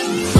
Bye.